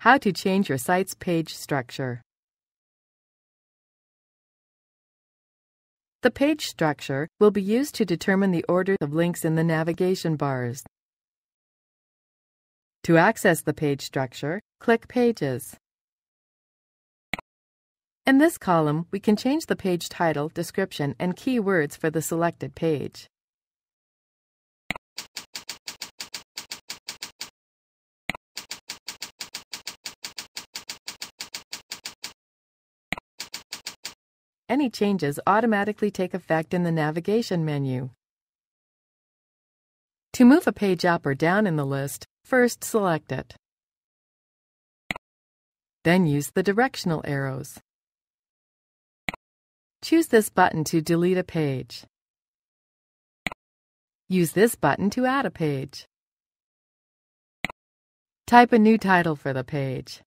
How to change your site's page structure. The page structure will be used to determine the order of links in the navigation bars. To access the page structure, click Pages. In this column, we can change the page title, description, and keywords for the selected page. Any changes automatically take effect in the navigation menu. To move a page up or down in the list, first select it. Then use the directional arrows. Choose this button to delete a page. Use this button to add a page. Type a new title for the page.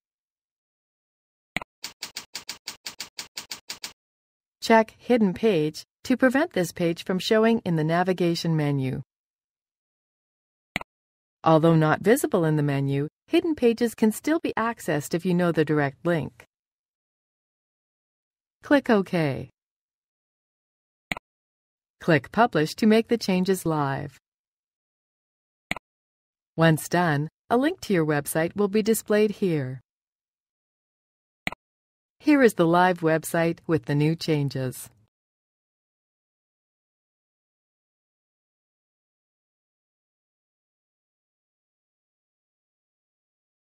Check Hidden Page to prevent this page from showing in the navigation menu. Although not visible in the menu, hidden pages can still be accessed if you know the direct link. Click OK. Click Publish to make the changes live. Once done, a link to your website will be displayed here. Here is the live website with the new changes.